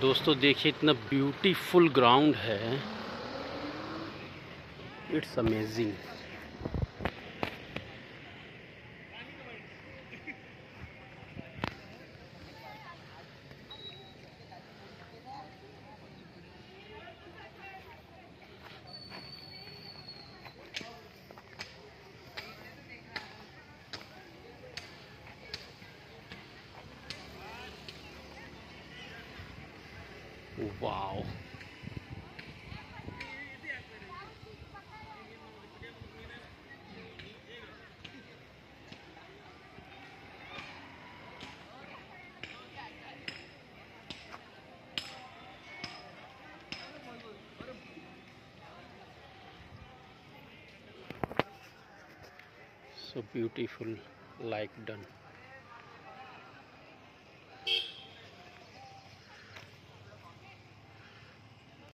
दोस्तों देखिए इतना ब्यूटीफुल ग्राउंड है। It's amazing Wow. So beautiful, like done.